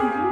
Mm-hmm.